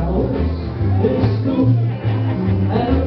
hours in school.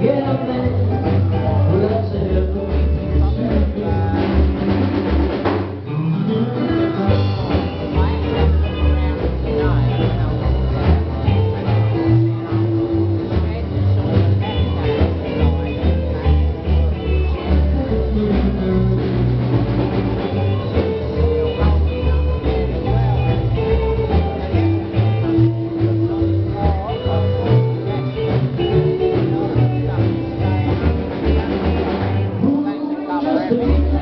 get up there. Thank.